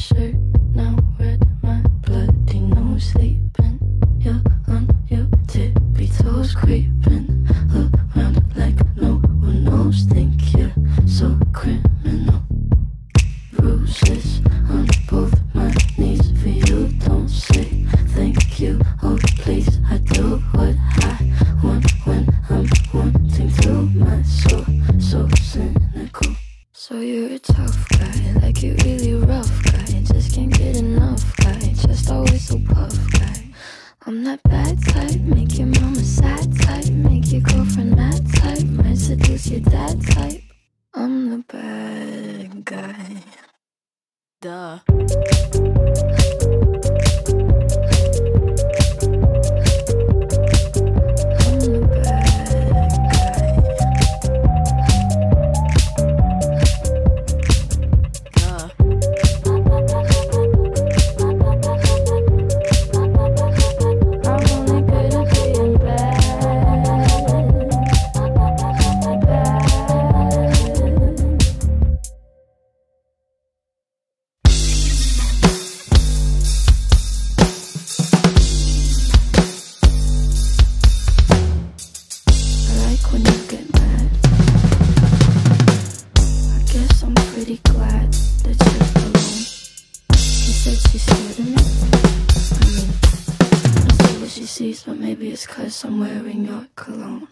shirt I'm that bad type, make your mama sad type, make your girlfriend mad type, might seduce your dad type. I'm the bad guy. Duh. When you get mad. I guess I'm pretty glad that you're alone. She said she's scared of me. I mean, I see what she sees, but maybe it's cause I'm wearing your cologne.